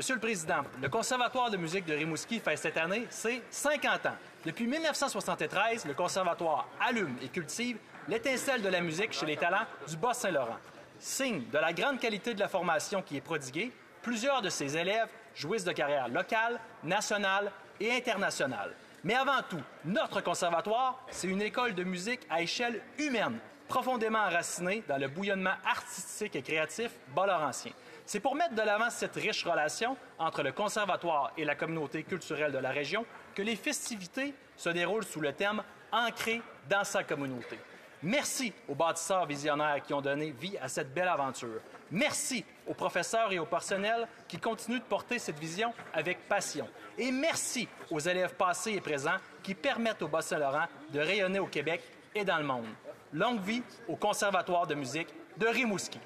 Monsieur le Président, le Conservatoire de musique de Rimouski fait cette année ses 50 ans. Depuis 1973, le Conservatoire allume et cultive l'étincelle de la musique chez les talents du Bas-Saint-Laurent. Signe de la grande qualité de la formation qui est prodiguée, plusieurs de ses élèves jouissent de carrières locales, nationales et internationales. Mais avant tout, notre conservatoire, c'est une école de musique à échelle humaine, profondément enracinée dans le bouillonnement artistique et créatif bas-laurentien. C'est pour mettre de l'avant cette riche relation entre le conservatoire et la communauté culturelle de la région que les festivités se déroulent sous le thème Ancré dans sa communauté. Merci aux bâtisseurs visionnaires qui ont donné vie à cette belle aventure. Merci aux professeurs et au personnel qui continuent de porter cette vision avec passion. Et merci aux élèves passés et présents qui permettent au Bas-Saint-Laurent de rayonner au Québec et dans le monde. Longue vie au Conservatoire de musique de Rimouski.